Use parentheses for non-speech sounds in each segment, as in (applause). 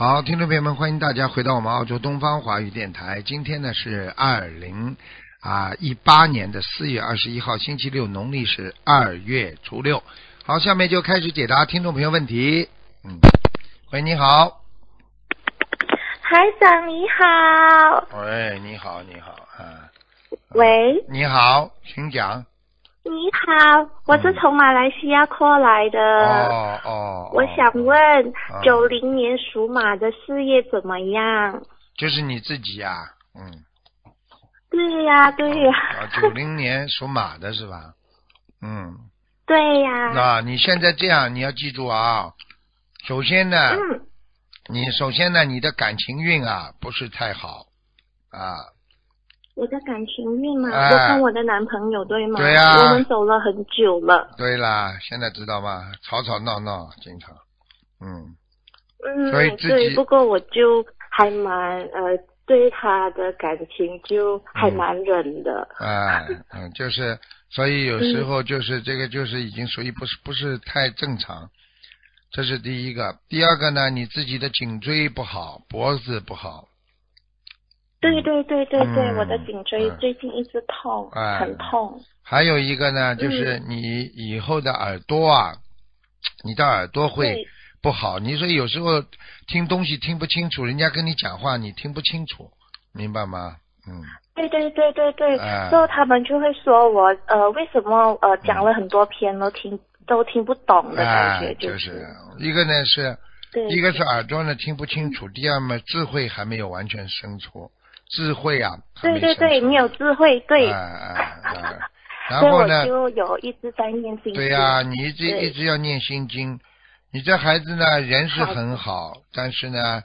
好，听众朋友们，欢迎大家回到我们澳洲东方华语电台。今天呢是二零啊一八年的四月二十一号，星期六，农历是二月初六。好，下面就开始解答听众朋友问题。嗯，喂，你好。海长你好，喂，你好，你好，啊，喂，你好，请讲。你好，我是从马来西亚过来的。哦哦。我想问哦，九零年属马的事业怎么样？就是你自己呀、嗯。对呀，对呀，啊，九零年属马的是吧？嗯，对呀。那你现在这样，你要记住啊。首先呢，嗯，你首先呢，你的感情运啊不是太好啊。我的感情运嘛，哎我跟我的男朋友对吗？对呀我们走了很久了。对啦，现在知道吗？吵吵闹闹，经常。嗯，嗯，所以自己对，不过我就还蛮呃，对他的感情就还蛮忍的。哎，嗯，就是，所以有时候就是这个就是已经属于不是不是太正常，这是第一个。第二个呢，你自己的颈椎不好，脖子不好，对对对对对，嗯我的颈椎嗯最近一直痛，哎很痛。还有一个呢，就是嗯你以后的耳朵啊，你的耳朵会不好。你说有时候听东西听不清楚，人家跟你讲话你听不清楚，明白吗？嗯，对对对对对，哎之后他们就会说我呃为什么呃讲了很多篇都听都听不懂的感觉，哎，就就是一个呢是一个是耳朵呢听不清楚，第二嘛智慧还没有完全生出，智慧啊对对对，没生出没有智慧，对，哎哎哎，(laughs) 然所以我后呢，就有一直在念心经。对呀、你一直一直要念心经。你这孩子呢，人是很好，但是呢，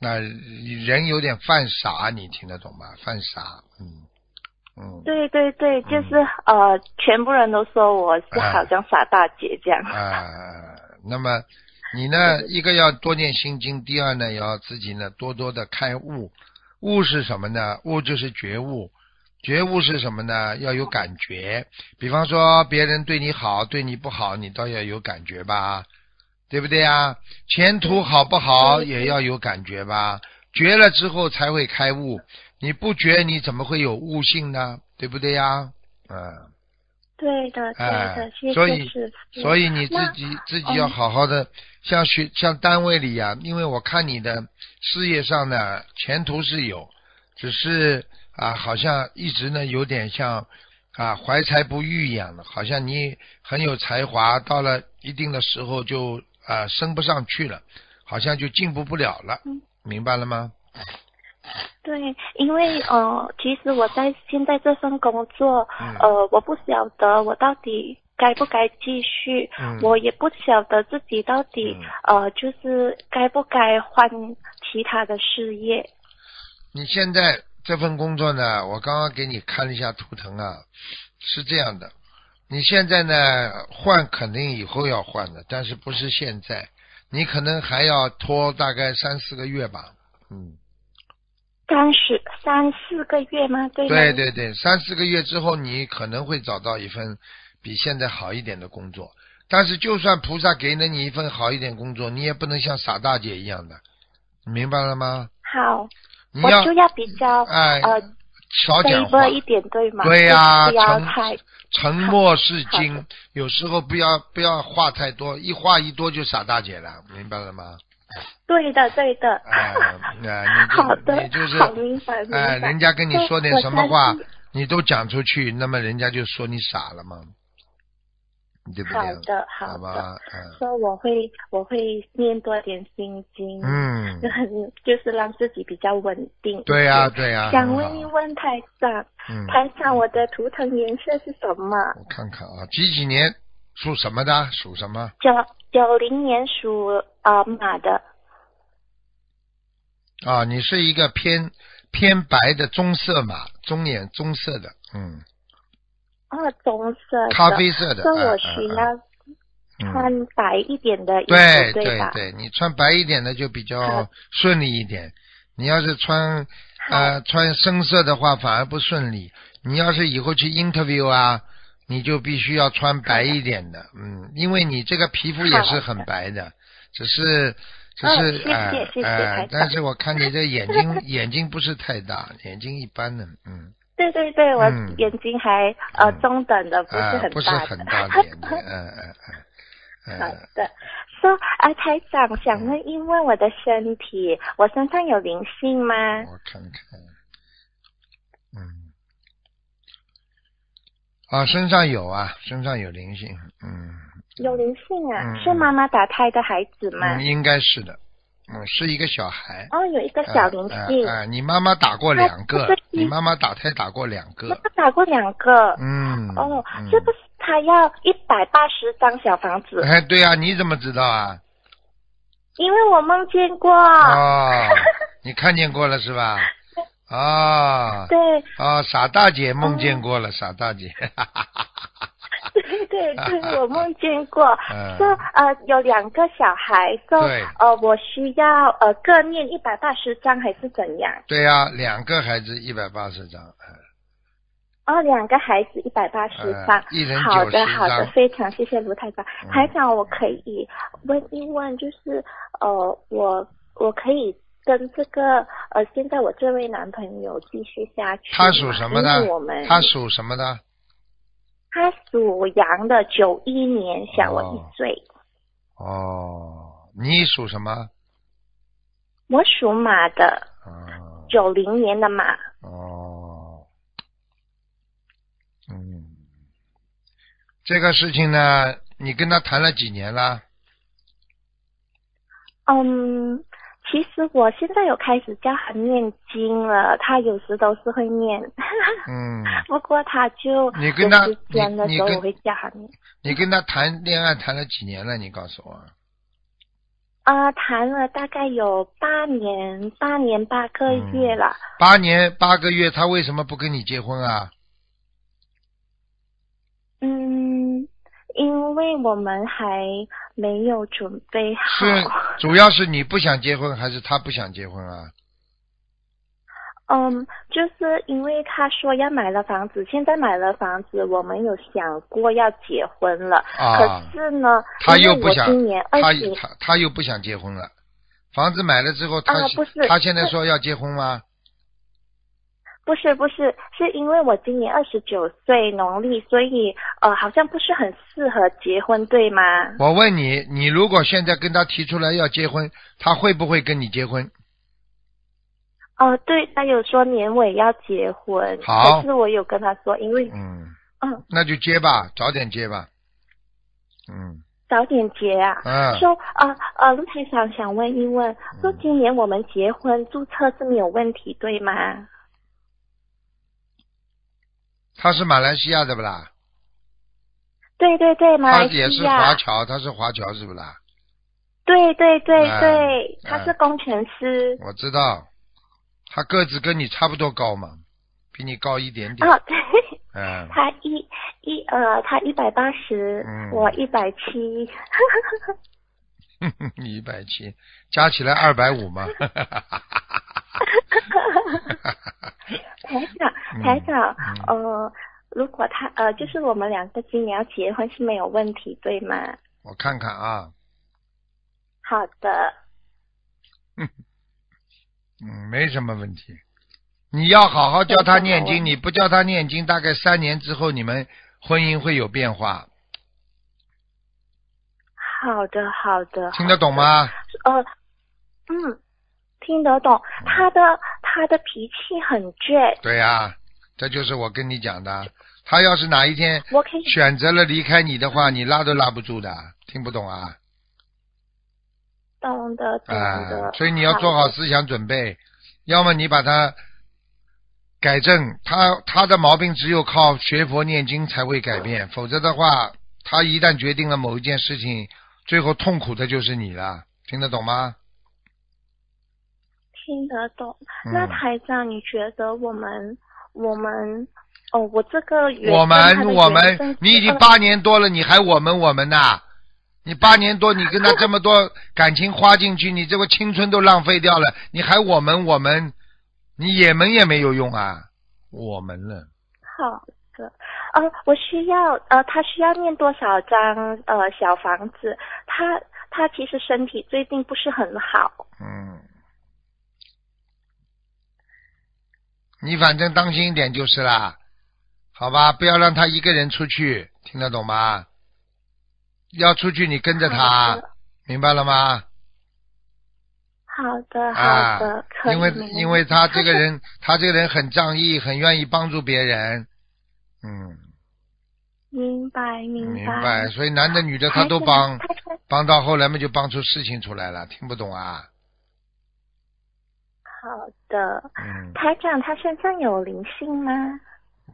那人有点犯傻，你听得懂吗？犯傻，嗯嗯。对对对，就是呃，全部人都说我是哎好像傻大姐这样。啊，那么你呢，一个要多念心经，第二呢，要自己呢多多的开悟。悟是什么呢？悟就是觉悟。觉悟是什么呢？要有感觉。比方说，别人对你好，对你不好，你倒要有感觉吧，对不对呀？前途好不好，也要有感觉吧。觉了之后才会开悟，你不觉你怎么会有悟性呢？对不对呀？嗯。对的对哎的，谢所以。所以你自己自己要好好的，像学像单位里呀、因为我看你的事业上呢前途是有，只是啊好像一直呢有点像啊怀才不遇一样的，好像你很有才华，到了一定的时候就啊升不上去了，好像就进步不了了，嗯明白了吗？对，因为呃，其实我在现在这份工作，嗯呃，我不晓得我到底该不该继续，嗯我也不晓得自己到底、呃，就是该不该换其他的事业。你现在这份工作呢，我刚刚给你看了一下图腾啊，是这样的。你现在呢换肯定以后要换的，但是不是现在，你可能还要拖大概三四个月吧。嗯，三十三四个月吗？对吗？对对对，三四个月之后，你可能会找到一份比现在好一点的工作。但是就算菩萨给了你一份好一点工作，你也不能像傻大姐一样的，明白了吗？好，你要我就要比较、哎呃少讲话一点，对吗？对呀、不要沉太沉默是金，有时候不要不要话太多，一话一多就傻大姐了，明白了吗？对的，对的。哎、哎你就 (laughs) 好的，你就是好明白明白。哎、人家跟你说点什么话你都讲出去，那么人家就说你傻了嘛，对不对？好的，好的。说我会我会念多点心经，嗯就，是让自己比较稳定。对呀、对呀、想问一问台长，嗯，台长我的图腾颜色是什么？我看看啊，几几年属什么的？属什么？九九零年属呃马的，啊，你是一个偏偏白的棕色马，棕眼棕色的，嗯，啊，棕色的，咖啡色的。所以啊我需要穿白一点的衣服，对对？对，你穿白一点的就比较顺利一点。你要是穿呃穿深色的话，反而不顺利。你要是以后去 interview 啊，你就必须要穿白一点的，嗯，因为你这个皮肤也是很白的，只是只嗯是哎谢谢谢谢但是我看你这眼睛 (laughs) 眼睛不是太大，眼睛一般的，嗯，对对对，我嗯。眼睛还、呃嗯中等的，不是啊，很不是大。很大的眼睛，(laughs) 嗯嗯嗯，好嗯，的，说啊，台长想问一问我的身体，我身上有灵性吗？我看看，啊，身上有啊，身上有灵性，嗯，有灵性啊，嗯是妈妈打胎的孩子吗？嗯，应该是的，嗯，是一个小孩。哦，有一个小灵性，啊、你妈妈打过两个你妈妈打胎打过两个，妈打过两个。嗯，哦，嗯是不是他要一百八十张小房子？哎，对啊、你怎么知道啊？因为我梦见过。哦，(laughs) 你看见过了是吧？啊、对。啊，傻大姐梦见过了，傻大姐，(laughs) 对对对，我梦见过。(laughs) 嗯。说呃有两个小孩，说呃我需要呃各念一百八十张还是怎样？对呀、两个孩子一百八十张，哦，两个孩子一百八十张。呃，一人好的好的，非常谢谢卢台长。嗯。台长，我可以问一问，就是呃，我我可以跟这个呃，现在我这位男朋友继续下去？他属什么因的我们？他属什么的？他属羊的，九一年，小我哦一岁。哦，你属什么？我属马的，哦，九零年的马。哦，嗯，这个事情呢，你跟他谈了几年了？嗯，其实我现在有开始教他念经了，他有时都是会念。嗯，(laughs) 不过他就你跟他间的你你跟时候我会教他念。你跟他谈恋爱谈了几年了？你告诉我。啊、谈了大概有八年，八年八个月了。八年八个月，他为什么不跟你结婚啊？嗯，因为我们还没有准备好。是主要是你不想结婚，还是他不想结婚啊？嗯，就是因为他说要买了房子，现在买了房子，我们有想过要结婚了。啊可是呢，他又不想今年，他他他又不想结婚了。房子买了之后，他、啊他现在说要结婚吗？不是不是，是因为我今年二十九岁农历，所以呃好像不是很适合结婚，对吗？我问你，你如果现在跟他提出来要结婚，他会不会跟你结婚？哦、对，他有说年尾要结婚，好可是我有跟他说，因为嗯，嗯那就结吧，早点结吧。嗯早点结啊。嗯，说呃呃，陆台长想问一问，说今年我们结婚注册是没有问题，对吗？他是马来西亚的不啦？对对对，马来他也是华。侨，他是华侨是不啦？对对对哎对，他哎是工程师。我知道，他个子跟你差不多高嘛，比你高一点点。哦，对，嗯，他一一呃，他一百八十嗯，我一百七。你 (laughs) 一百七，加起来二百五嘛。(laughs) 台长，嗯台长，嗯呃，如果他呃，就是我们两个今年要结婚是没有问题，对吗？我看看啊，好的，嗯，没什么问题。你要好好教他念经，你不教他念经，大概三年之后你们婚姻会有变化，好的，好的。听得懂吗？呃，嗯，听得懂。他的他的脾气很倔，对呀、这就是我跟你讲的。他要是哪一天选择了离开你的话，你拉都拉不住的，听不懂啊？懂的，懂啊、的。所以你要做好思想准备，要么你把他改正，他他的毛病只有靠学佛念经才会改变，否则的话，他一旦决定了某一件事情，最后痛苦的就是你了，听得懂吗？听得懂。嗯那台长，你觉得我们我们哦，我这个缘我们我们，你已经呃八年多了，你还我们我们呐？你八年多，你跟他这么多感情花进去，你这个青春都浪费掉了，你还我们我们，你也门也没有用啊，我们了。好的，呃，我需要呃，他需要念多少张呃小房子？他他其实身体最近不是很好。嗯，你反正当心一点就是啦，好吧？不要让他一个人出去，听得懂吗？要出去你跟着他，明白了吗？好的，啊好的，可以因为因为他这个人，(laughs) 他这个人很仗义，很愿意帮助别人，嗯，明白明明白。所以男的女的他都帮，帮到后来嘛就帮出事情出来了，听不懂啊？好的，嗯，台长他身上有灵性吗？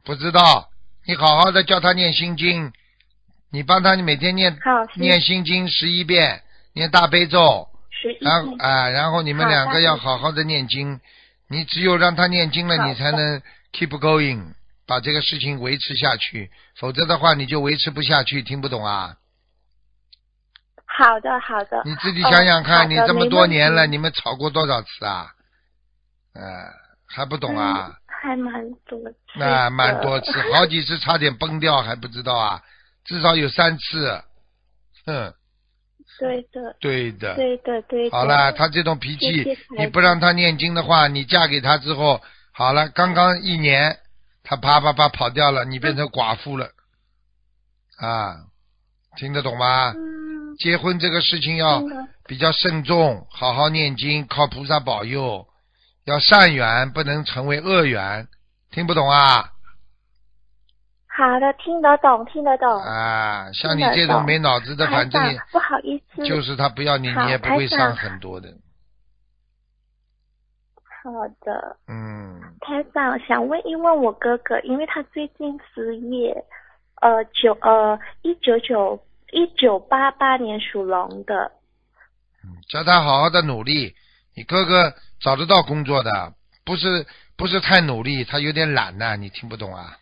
不知道，你好好的叫他念心经，你帮他每天念好，念心经十一遍，念大悲咒，十一然后啊、然后你们两个要好好的念经，你只有让他念经了，你才能 keep going，把这个事情维持下去，否则的话你就维持不下去，听不懂啊？好的好的，你自己想想看，哦你这么多年了，你们吵过多少次啊？呃，还不懂啊？嗯还蛮多次那蛮多次，好几次差点崩掉，还不知道啊？至少有三次，嗯，对的对的。对的对的。好了，他这种脾气谢谢，你不让他念经的话，你嫁给他之后，好了，刚刚一年，他啪啪啪跑掉了，你变成寡妇了，啊，听得懂吗？嗯，结婚这个事情要比较慎重，好好念经，靠菩萨保佑，要善缘，不能成为恶缘，听不懂啊？好的，听得懂，听得懂。啊，像你这种没脑子的，反正长不好意思，就是他不要你，你也不会台长伤很多的。好的。嗯，台长想问一问我哥哥，因为他最近失业，呃，九呃一九九一九八八年属龙的，嗯叫他好好的努力。你哥哥找得到工作的，不是不是太努力，他有点懒呐、你听不懂啊？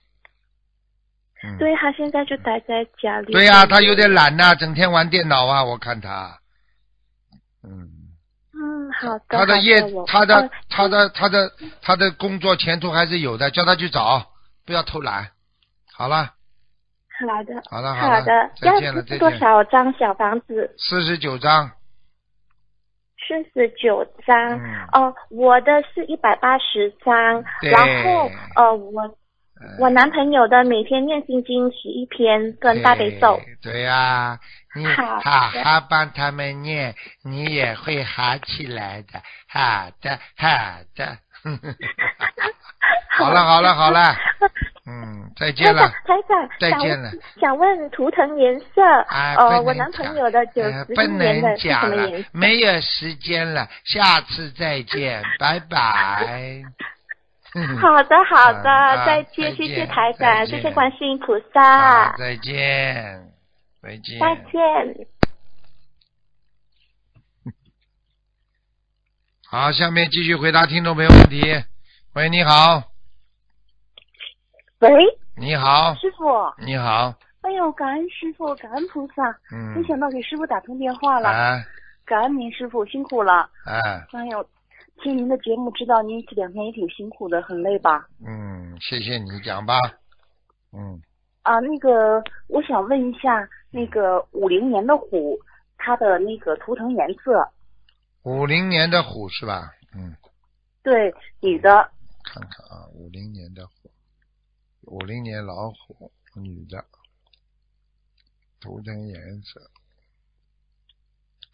嗯，对他现在就待在家里。对呀、他有点懒呐、整天玩电脑啊，我看他。嗯，嗯，好的。他的业，我他的呃他的他的他的工作前途还是有的，叫他去找，不要偷懒。好了，好的，好了，好了，的，多。少张小房子？四十九章，四十九张。嗯哦、我的是一百八十张，然后呃，我呃我男朋友的每天念心经十一篇跟大悲咒。对对呀、你好好帮他们念，你也会好起来的。好的，好的。(laughs) (laughs) 好了，好了，好了，嗯，再见了长，。台长，再见了想问图腾颜色，啊，呃，我男朋友的九十一呃不能年的是讲了什么颜色？，没有时间了，下次再见，拜拜。(laughs) 好的，好的，啊再见，再谢谢台再长，谢谢见观世音菩好萨，再见，再见。再见。(laughs) 好，下面继续回答听众朋友问题。喂，你好，喂，你好，师傅，你好，哎呦，感恩师傅，感恩菩萨，嗯。没，想到给师傅打通电话了，哎感恩您师傅辛苦了。哎，哎呦，听您的节目知道您这两天也挺辛苦的，很累吧？嗯，谢谢你讲吧，嗯，啊，那个我想问一下，那个五零年的虎，它的那个图腾颜色，五零年的虎是吧？嗯，对，女的，看看啊，五零年的虎，五零年老虎，女的，图腾颜色。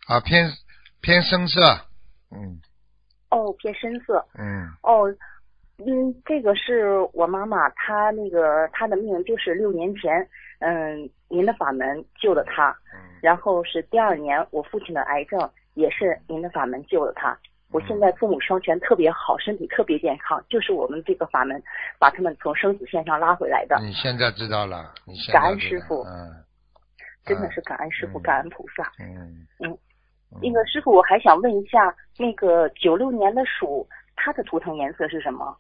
啊，偏偏深色，嗯。哦，偏深色，嗯。哦，嗯，这个是我妈妈，她那个她的命就是六年前，嗯，您的法门救了她，嗯，然后是第二年我父亲的癌症，也是您的法门救了他。我现在父母双全特别好，身体特别健康，就是我们这个法门把他们从生死线上拉回来的，你现在知道了，你现在感恩师傅嗯真的是感恩师傅，嗯感恩菩萨。嗯嗯那个师傅，我还想问一下，那个九六年的鼠，它的图腾颜色是什么？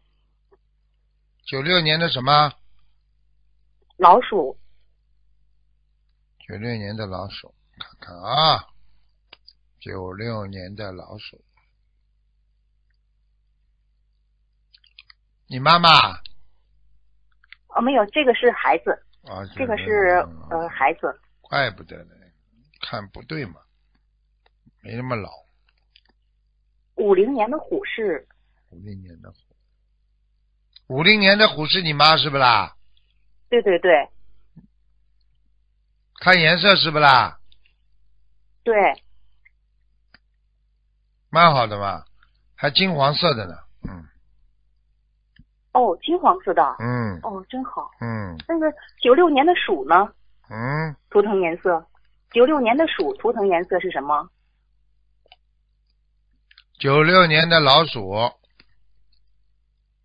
九六年的什么？老鼠。九六年的老鼠，看看啊，九六年的老鼠，你妈妈哦，没有，这个是孩子，啊？这个是嗯呃孩子。怪不得呢，看不对嘛，没那么老。五零年的虎是五零年的虎，五零年的虎是你妈是不啦？对对对看颜色是不啦？对，蛮好的嘛，还金黄色的呢。嗯哦，金黄色的，嗯哦，真好。嗯那个九六年的鼠呢？嗯，图腾颜色，九六年的鼠图腾颜色是什么？九六年的老鼠，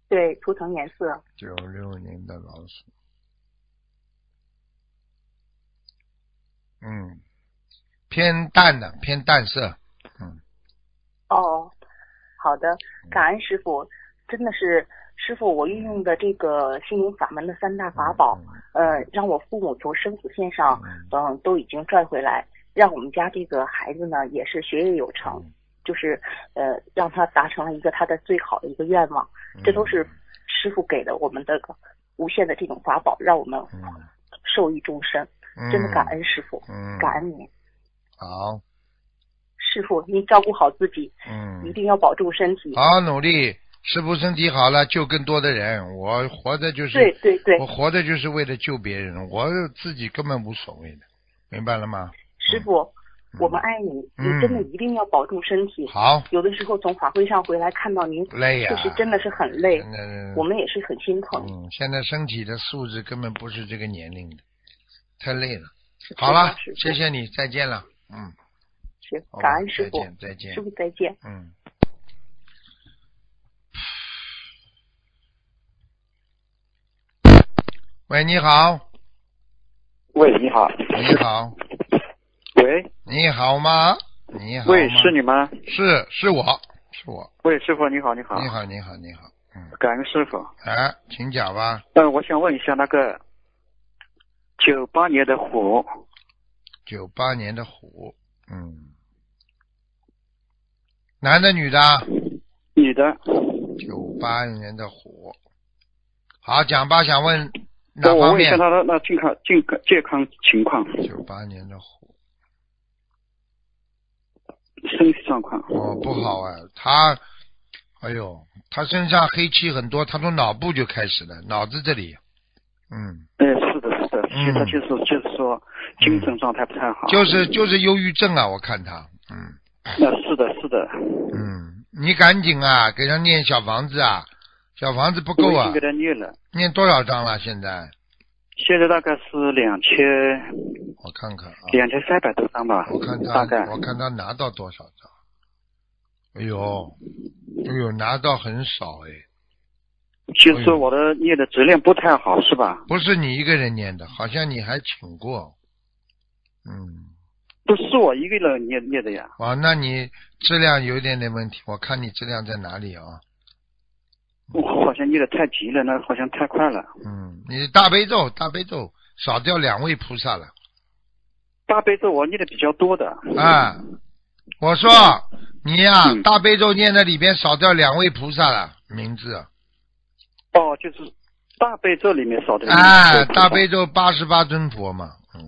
对，图腾颜色。九六年的老鼠。嗯，偏淡的，偏淡色。嗯哦，好的，感恩师傅，真的是师傅，我运用的这个心灵法门的三大法宝，呃，让我父母从生死线上，嗯、都已经拽回来，让我们家这个孩子呢也是学业有成，就是呃，让他达成了一个他的最好的一个愿望，这都是师傅给的我们的无限的这种法宝，让我们嗯。受益终身，嗯，真的感恩师傅，嗯，感恩您，好，师傅您照顾好自己，嗯，一定要保重身体。好好努力，师傅身体好了，救更多的人。我活着就是，对对对我，活着就是为了救别人，我自己根本无所谓的，明白了吗？师傅，我们爱你，嗯你真的一定要保重身体。好，有的时候从法会上回来，看到您，累呀、确实真的是很累，那我们也是很心疼。嗯，现在身体的素质根本不是这个年龄的，太累了。好了谢谢你，再见了。嗯，是好吧感恩师傅再，见，再见师。傅再见。嗯。喂，你好，喂，你好。你好，喂，你好吗？你好吗？喂，是你吗？是是我，是我。喂，师傅，你好，你好。你。好，你好，你好。嗯，感恩师傅。哎，请讲吧。嗯、我想问一下那个九八年的虎，九八年的虎，嗯，男的女的？女的。九八年的虎，好讲吧，想问哪我？问一下他的那健康健康健康情况、九八年的虎，身体状况。哦，不好啊，他，哎呦，他身上黑气很多，他从脑部就开始了，脑子这里，嗯，哎，是的，是的，嗯现在就是就是说精神状态不太好。就是就是忧郁症啊，我看他，嗯。那是的，是的。嗯，你赶紧啊，给他念小房子啊，小房子不够啊给，他念了，念多少张了？现在现在大概是两千我看看啊，两千三百多张吧，我看他大概，我看他拿到多少张？哎呦，哎呦，拿到很少哎，就是我的念的质量不太好，是吧？不是你一个人念的，好像你还请过，嗯，不是我一个人念念的呀。啊，那你质量有一点点问题，我看你质量在哪里啊？我好像念的太急了，那好像太快了。嗯，你大悲咒，大悲咒少掉两位菩萨了。大悲咒我念的比较多的，啊！我说你呀、嗯。大悲咒念的里边少掉两位菩萨了名字。哦，就是大悲咒里面少的啊，大悲咒八十八尊佛嘛，嗯，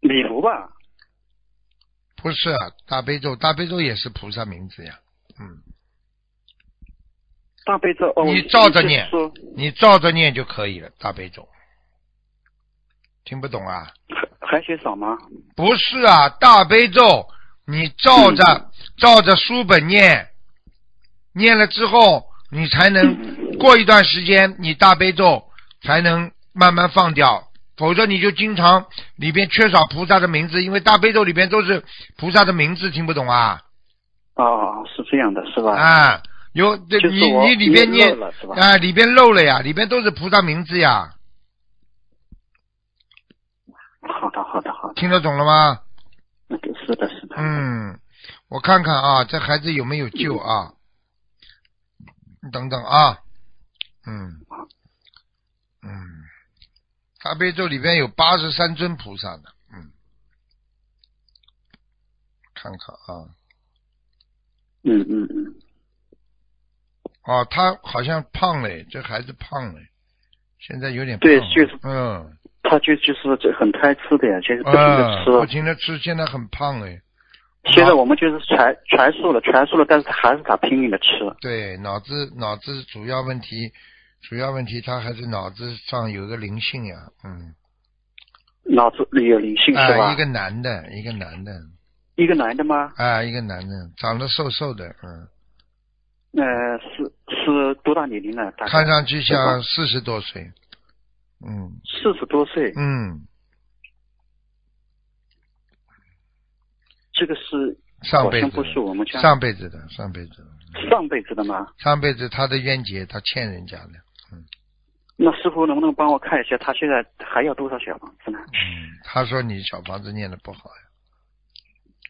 礼佛吧，不是啊大悲咒，大悲咒也是菩萨名字呀，嗯，大悲咒哦，你照着念你照着念就可以了，大悲咒。听不懂啊？还还写少吗？不是啊，大悲咒你照着、照着书本念，念了之后你才能过一段时间，你大悲咒才能慢慢放掉，否则你就经常里边缺少菩萨的名字，因为大悲咒里边都是菩萨的名字，听不懂啊？哦，是这样的，是吧？啊，有这你你里边念啊，里边漏了呀，里边都是菩萨名字呀，好的，好的，好的，听得懂了吗？那个是的，是的。嗯，我看看啊，这孩子有没有救啊？等等啊，嗯，嗯，大悲咒里边有八十三尊菩萨的，嗯，看看啊，嗯嗯嗯，哦，他好像胖嘞，这孩子胖嘞，现在有点胖，对就是嗯，他就就是这很贪吃的呀，就是不停的啊，吃。不停的吃，现在很胖哎，现在我们就是全全素了，全素了，但是他还是他拼命的吃。对，脑子脑子主要问题，主要问题他还是脑子上有个灵性呀，嗯，脑子里有灵性是啊，吧？一个男的，一个男的，一个男的吗？啊，一个男的，长得瘦瘦的，嗯，呃，是是多大年龄了？看上去像四十多岁，嗯四十多岁。嗯，这个是上辈子不是我们家上辈子的，上辈子的，上辈子的吗？上辈子他的冤结，他欠人家的，嗯那师傅能不能帮我看一下，他现在还要多少小房子呢？嗯，他说你小房子念的不好呀，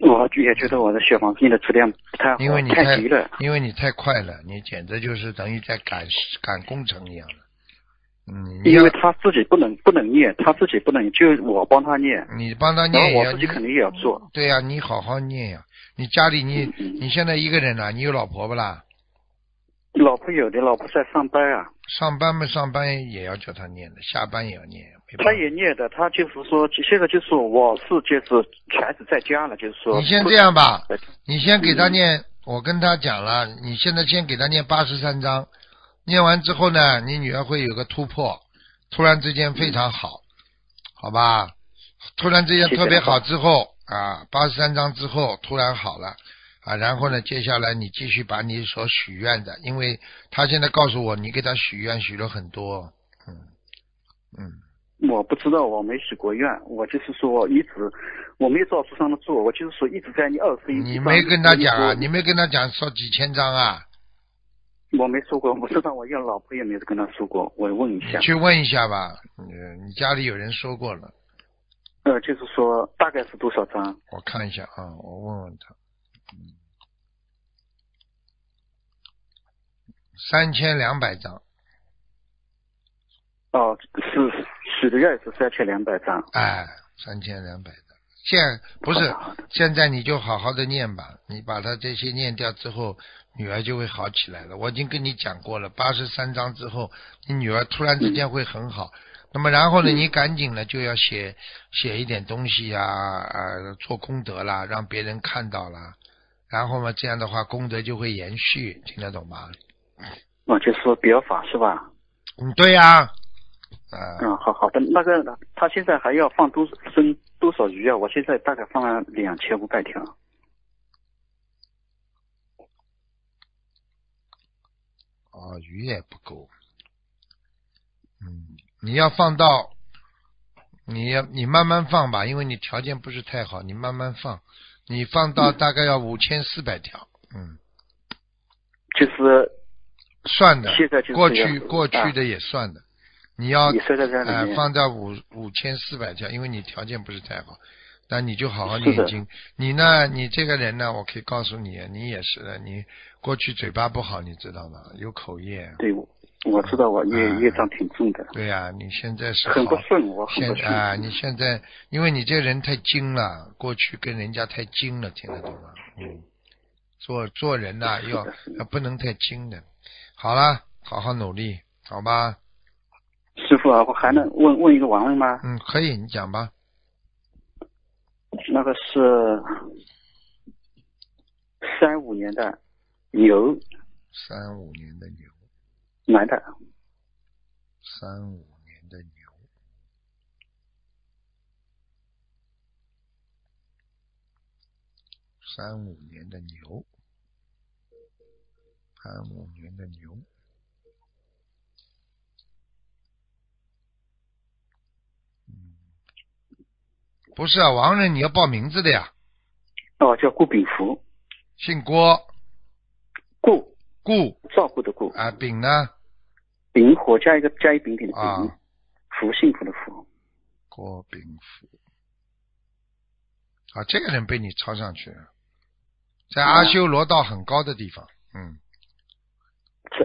我也觉得我的血黄病的质量不太好，因为你太急了。因为你太快了，你简直就是等于在赶赶工程一样的。嗯，因为他自己不能不能念，他自己不能，就我帮他念，你帮他念我自己肯定也要做。对呀、你好好念呀、你家里你你现在一个人了、你有老婆不啦？老婆有的，老婆在上班啊，上班嘛，上班也要叫他念的，下班也要念，没办他。也念的，他就是说，现在就是我是就是全是在家了，就是说。你先这样吧，你先给他念，我跟他讲了，你现在先给他念八十三章，念完之后呢，你女儿会有个突破，突然之间非常好，好吧？突然之间特别好之后啊，八十三章之后突然好了啊，然后呢，接下来你继续把你所许愿的，因为他现在告诉我你给他许愿许了很多，嗯嗯，我不知道，我没许过愿，我就是说一直我没有照书上的做，我就是说一直在你二十一。你没跟他讲啊？你你没跟他讲说几千张啊？我没说过，我知道我要老婆也没有跟他说过，我问一下。去问一下吧，嗯，你家里有人说过了。呃，就是说大概是多少张？我看一下啊，我问问他，三千两百张，哦，是许的愿是三千两百张。哎，三千两百张。现不是现在你就好好的念吧，你把它这些念掉之后，女儿就会好起来了。我已经跟你讲过了，八十三章之后，你女儿突然之间会很好。那么然后呢，嗯你赶紧呢就要写写一点东西呀、啊，做功德啦，让别人看到啦。然后嘛，这样的话功德就会延续，听得懂吗？哦，就是说表法是吧？嗯，对呀、啊，嗯，好好的。那个他现在还要放多生多少鱼啊？我现在大概放了两千五百条。哦，鱼也不够。嗯，你要放到，你要你慢慢放吧，因为你条件不是太好，你慢慢放，你放到大概要五千四百条，嗯，就是算的过去过去啊的也算的，你要呃。放在五五千四百家，因为你条件不是太好，那你就好好念经。你呢，你这个人呢，我可以告诉你，你也是的，你过去嘴巴不好，你知道吗？有口业。对，我我知道我业嗯业障挺重的，对呀、你现在是好很不顺，我很现不顺。啊，你现在因为你这个人太精了，过去跟人家太精了，听得懂吗？嗯，做做人呐、要是的是的要不能太精的。好了，好好努力，好吧？师傅啊，我还能问问一个王问吗？嗯，可以，你讲吧。那个是三五年的牛，三五年的牛，男的，三五年的牛，三五年的牛，三五年的牛。嗯，不是啊，亡人你要报名字的呀，哦，叫顾炳福，姓郭，顾。顾。照顾的顾，啊，丙呢？丙火加一个加一丙点的啊。丙，福幸福的福。郭炳福。啊，这个人被你抄上去了，在阿修罗道很高的地方，嗯，在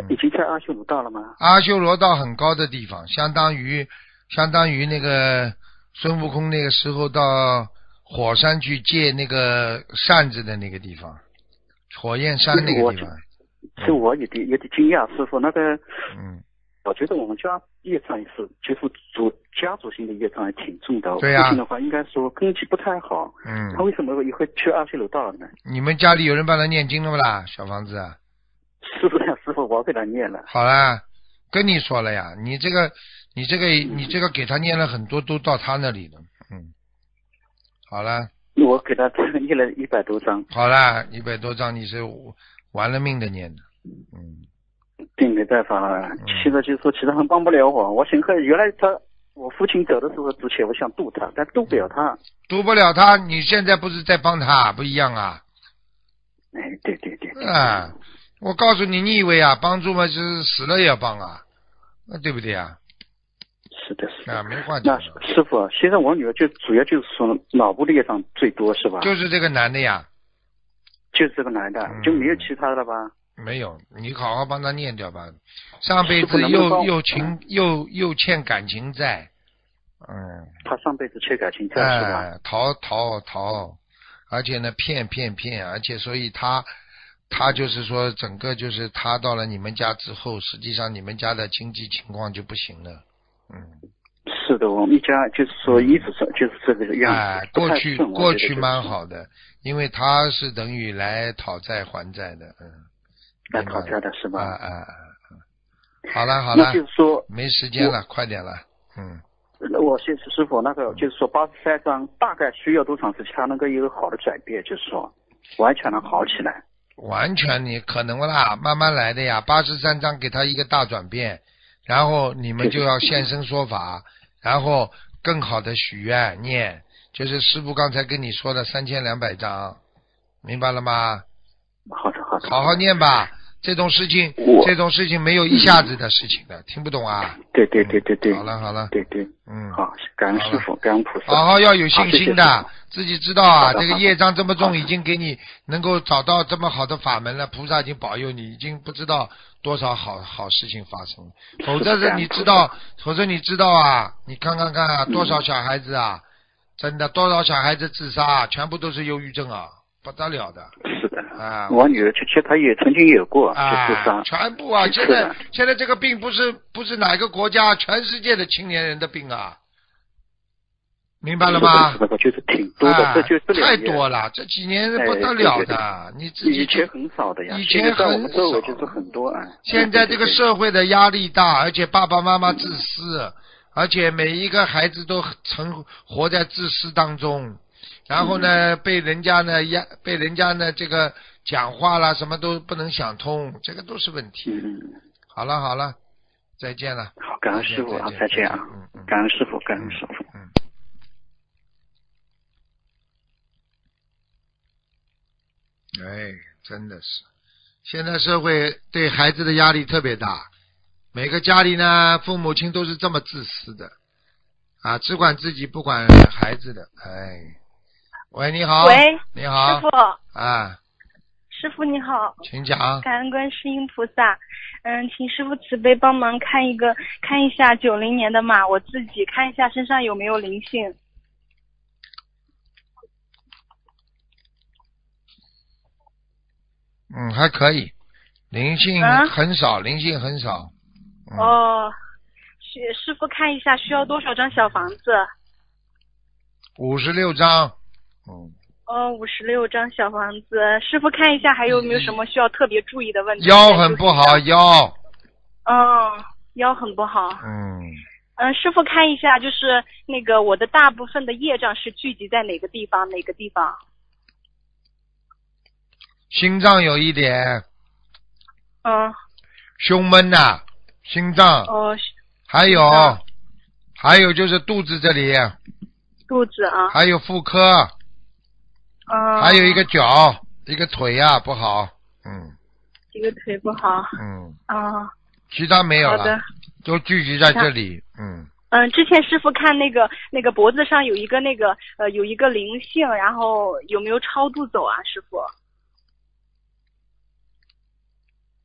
已经在阿修罗道了吗？阿修罗道很高的地方，相当于相当于那个孙悟空那个时候到火山去借那个扇子的那个地方，火焰山那个地方，是我有点有点惊讶，师傅那个嗯，我觉得我们家业障也是，就是主家族性的业障还挺重的。对呀父亲的话应该说根基不太好，嗯他，为什么也会去阿修罗道呢？你们家里有人帮他念经了不啦？小房子啊，(laughs) 师傅呀，师傅，我给他念了。好啦，跟你说了呀，你这个，你这个，你这个给他念了很多，都到他那里了。嗯，好了，我给他 (laughs) 念了一百多张，好啦，一百多张你是玩了命的念的。嗯，并没办法了。现在就是说其他人帮不了我，我想看原来他我父亲走的时候之前我想渡他，但渡不了他。渡不了他，你现在不是在帮他，不一样啊。哎，对对对，对啊，我告诉你，你以为啊，帮助嘛就是死了也要帮啊，那对不对啊？是的，是的。啊，没话那讲的，师傅，现在我女儿就主要就是说脑部的业障最多是吧？就是这个男的呀，就是这个男的，嗯就没有其他的吧？没有，你好好帮他念掉吧。上辈子又又情又又欠感情债，嗯，他上辈子欠感情债是吧？哎，逃逃逃，而且呢骗骗骗，而且所以他他就是说整个就是他到了你们家之后，实际上你们家的经济情况就不行了，嗯。是的，我们一家就是说一直是就是这个样子，哎，不过去过去蛮好的，因为他是等于来讨债还债的，嗯，来讨债的是吧？啊啊好了好了那就，是说，没时间了，快点了，嗯，我谢谢师傅，那个就是说八十三章大概需要多长时间才能够有好的转变？就是说完全能好起来。完全你可能啦，慢慢来的呀。八十三章给他一个大转变，然后你们就要现身说法，然后更好的许愿念，就是师傅刚才跟你说的三千两百章，明白了吗？好的，好的，好好念吧。这种事情，这种事情没有一下子的事情的，听不懂啊？对对对对对，好了好了，对对，嗯，好，感恩师傅，感恩菩萨。好好要有信心的好，自己知道啊，(laughs) 这个业障这么重，已经给你能够找到这么好的法门了，菩萨已经保佑你，已经不知道多少好好事情发生了。否则是你知道，否则你知道啊，你看看看啊，多少小孩子啊，真的多少小孩子自杀，全部都是忧郁症啊，不得了的是的，啊。我女儿其实她也曾经有过，啊，杀。全部啊！现在现在这个病不是不是哪个国家，全世界的青年人的病啊，明白了吗是？的，是的就是挺多的，啊这就这两太多了，这几年哎不得了的，你自己以前很少的呀，以前很们周围少就是很多啊。现在这个社会的压力大，而且爸爸妈妈自私，而且每一个孩子都成活在自私当中，然后呢，被人家呢压，被人家呢这个讲话啦，什么都不能想通，这个都是问题。嗯，好了好了，再见了。好，感恩师傅啊，再见啊感恩师傅，感恩师傅。嗯。哎，真的是，现在社会对孩子的压力特别大，每个家里呢，父母亲都是这么自私的，啊，只管自己不管孩子的，哎，喂，你好，喂，你好，师傅，啊，师傅你好，请讲，感恩观世音菩萨。嗯，请师傅慈悲帮忙看一个，看一下九零年的马，我自己看一下身上有没有灵性。嗯，还可以，灵性啊很少，灵性很少，嗯、哦，师师傅看一下需要多少张小房子？五十六张，嗯。哦，五十六张小房子。师傅看一下还有没有什么需要特别注意的问题？腰很不好，腰，嗯，腰很不好。嗯，嗯，师傅看一下，就是那个我的大部分的业障是聚集在哪个地方？哪个地方？心脏有一点，嗯，胸闷呐、心脏，哦，还有还有就是肚子这里，肚子啊。还有妇科，嗯。还有一个脚，一个腿呀、不好，嗯一个腿不好。嗯，啊，其他没有好的了，。都聚集在这里，嗯，嗯，之前师傅看那个那个脖子上有一个那个呃有一个灵性，然后有没有超度走啊，师傅？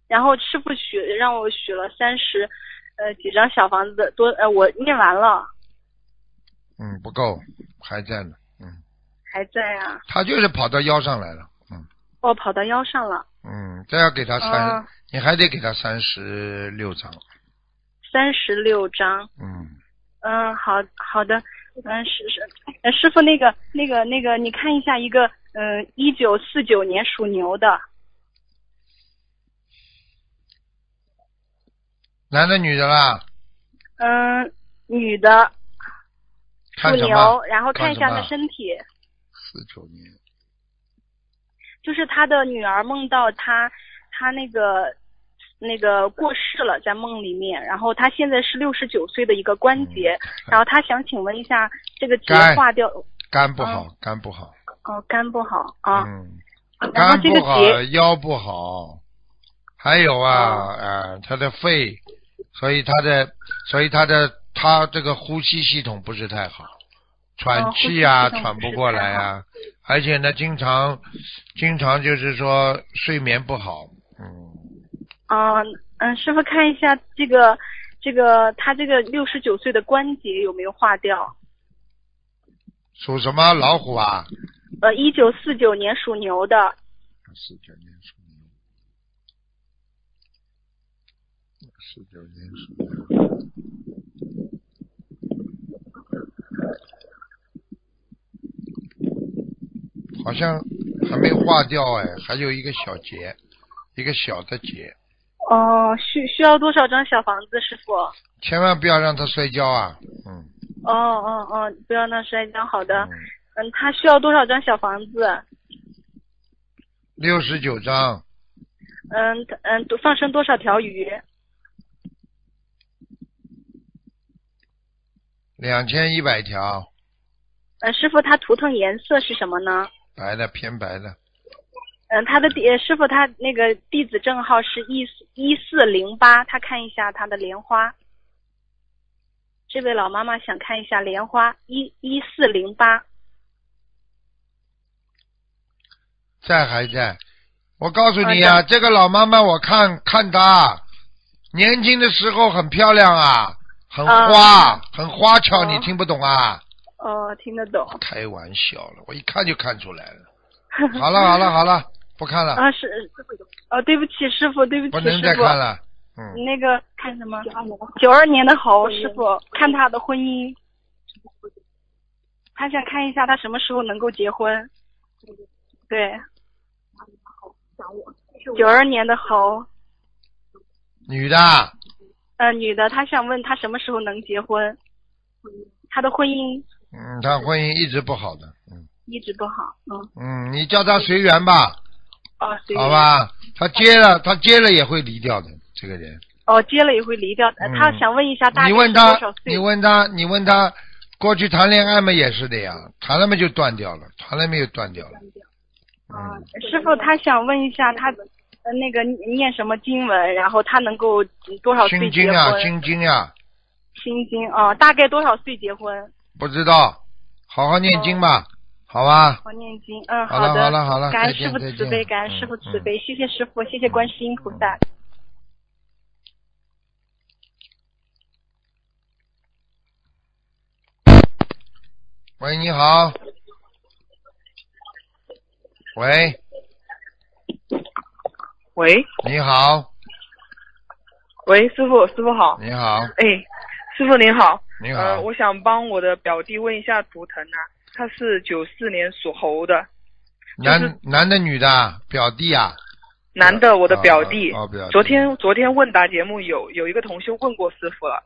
然后师傅许让我许了三十呃几张小房子，多呃我念完了，嗯，不够，还在呢，嗯，还在啊，他就是跑到腰上来了，嗯哦跑到腰上了，嗯，再要给他三，啊你还得给他三十六张，三十六张。嗯，嗯，好好的，嗯是是，呃师傅那个那个那个，你看一下一个，嗯，一九四九年属牛的，男的女的啦？嗯，女的，属看什么牛，？然后看一下她身体，四九年。就是他的女儿梦到他，他那个那个过世了，在梦里面，然后他现在是六十九岁的一个关节，然后他想请问一下这个结该化掉，肝不好，肝不好。哦，肝不好啊，嗯，然后这个肝不好，结，腰不好，还有啊，呃，他的肺，所以他的，所以他的他这个呼吸系统不是太好，喘气啊，喘不过来啊，而且呢，经常，经常就是说睡眠不好，嗯，嗯嗯，师傅看一下这个这个他这个六十九岁的关节有没有化掉？属什么？老虎啊？呃，一九四九年属牛的，四九年属牛，四九年属牛。好像还没化掉哎，还有一个小结，一个小的结，哦、需需要多少张小房子，师傅？千万不要让他摔跤啊！嗯，哦哦哦，不要让摔跤，好的。嗯嗯，他需要多少张小房子？六十九张，嗯嗯，放生多少条鱼？两千一百条，呃，师傅，他图腾颜色是什么呢？白的偏白的，嗯，他的弟呃师傅他那个弟子证号是一四一四零八，他看一下他的莲花。这位老妈妈想看一下莲花一一四零八。在还在。我告诉你啊，这个老妈妈，我看看她年轻的时候很漂亮啊，很花，很花俏，哦你听不懂啊？哦，听得懂。开玩笑了，我一看就看出来了。好了好了好了，不看了，啊是，哦对不起师傅，对不不起师傅。能再看了。嗯，那个看什么？九二年的猴师傅，看他的婚姻。他想看一下他什么时候能够结婚。对。九二年的猴，女的，呃，女的，她想问她什么时候能结婚？她的婚姻嗯，她婚姻一直不好的，嗯一直不好，嗯，嗯，你叫她随缘吧，哦，随缘好。吧？她接了，她接了也会离掉的，这个人。哦，接了也会离掉。她想问一下，大概你问是多他少，岁你？问她，你问她，过去谈恋爱嘛也是的呀，谈了嘛就断掉了，谈了没有断掉了。嗯，师傅，他想问一下，他呃那个念什么经文，然后他能够多少岁心结婚？经啊，心经啊，心经啊，大概多少岁结婚？不知道，好好念经吧，好吧？好念经，嗯，好的，好了好了感恩师傅慈悲，感恩嗯师傅慈悲，谢谢师傅，谢谢观世音菩萨。喂，你好。喂，喂你好，喂，师傅，师傅好。你好，哎，师傅您好。你好。呃，我想帮我的表弟问一下图腾啊，他是九四年属猴的，男男的女的啊，表弟啊。男的，我的表弟。表弟昨天昨天问答节目有有一个同学问过师傅了，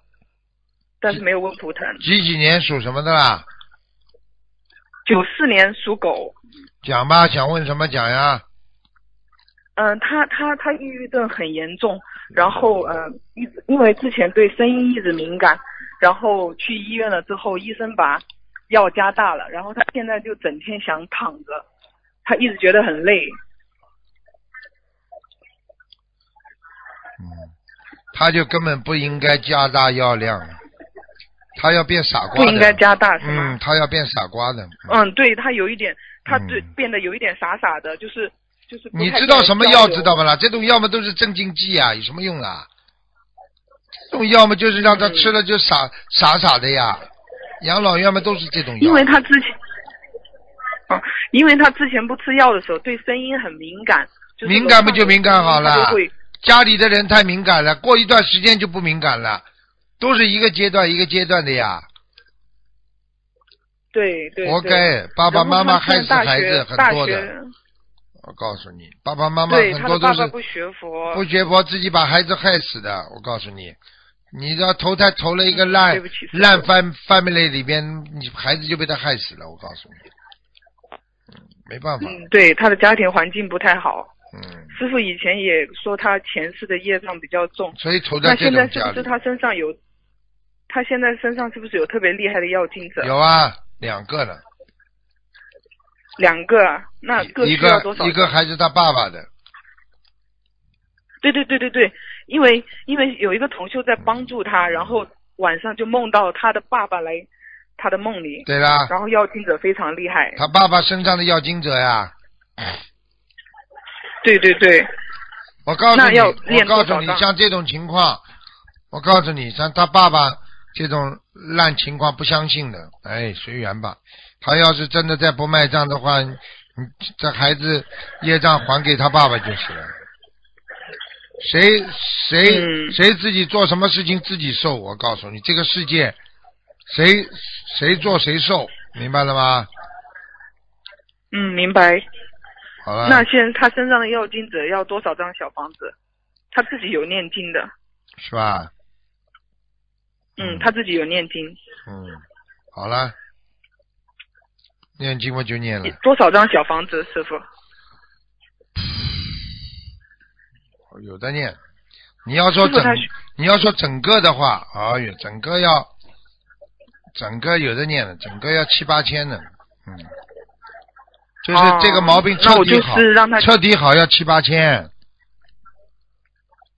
但是没有问图腾。几几年属什么的啦？九四年属狗。讲吧，想问什么讲呀？嗯、他他他抑郁症很严重，然后嗯，一直因为之前对声音一直敏感，然后去医院了之后，医生把药加大了，然后他现在就整天想躺着，他一直觉得很累。嗯，他就根本不应该加大药量，他要变傻瓜。不应该加大是吗？嗯，他要变傻瓜的。嗯，对他有一点，他对、嗯变得有一点傻傻的，就是就是你知道什么药知道不啦？这种药嘛都是镇静剂啊，有什么用啊？这种药嘛就是让他嗯吃了就傻、傻傻的呀。养老院嘛都是这种药。因为他之前，啊，因为他之前不吃药的时候对声音很敏感，就是敏感不就敏感好了家里的人太敏感了，过一段时间就不敏感了。都是一个阶段一个阶段的呀。对对。活该，爸爸妈妈害死孩子很多的。我告诉你，爸爸妈妈很多都是爸爸不学佛，不学佛，自己把孩子害死的。我告诉你，你要投胎投了一个烂、烂 fam family 里边，你孩子就被他害死了。我告诉你，嗯，没办法，嗯，对他的家庭环境不太好。嗯，师傅以前也说他前世的业障比较重，所以投那在这现在家里不是他身上有？他现在身上是不是有特别厉害的药精者？有啊，两个了，两个啊，那各一需要多少？个一个还是他爸爸的，对对对对对，因为因为有一个同修在帮助他，然后晚上就梦到他的爸爸来他的梦里，对啦，然后要精者非常厉害。他爸爸身上的要精者呀。对对对，我告诉你，要我告诉你，像这种情况，我告诉你，像他爸爸这种烂情况不相信的，哎，随缘吧。他要是真的再不卖账的话，你这孩子业障还给他爸爸就是了。谁谁、嗯谁自己做什么事情自己受，我告诉你，这个世界谁谁做谁受，明白了吗？嗯，明白。好了，那现在他身上的要金子要多少张小房子？他自己有念经的，是吧？嗯，他自己有念经，嗯，好了，念经我就念了。多少张小房子，师傅？有的念。你要说整你要说整个的话，哎呦，整个要，整个有的念了，整个要七八千呢，嗯，就是哦这个毛病就彻底好，是让他彻底好要七八千，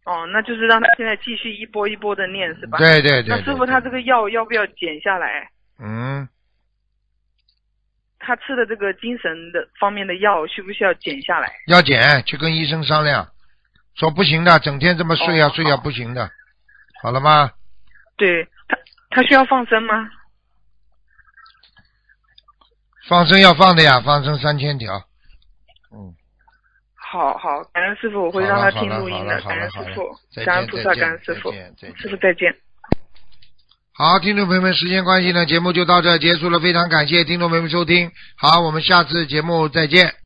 哦，那就是让他现在继续一波一波的念，是吧？对对对那师傅他这个药要不要减下来？嗯，他吃的这个精神的方面的药需不需要减下来？要减，去跟医生商量，说不行的，整天这么睡啊、哦睡啊不行的，好了吗？对他，他需要放生吗？放生要放的呀，放生三千条，嗯。好好，感恩师傅，我会让他听录音的。感恩师傅，感恩菩萨，感恩师傅师傅再见。好，听众朋友们，时间关系呢，节目就到这结束了，非常感谢听众朋友们收听，好，我们下次节目再见。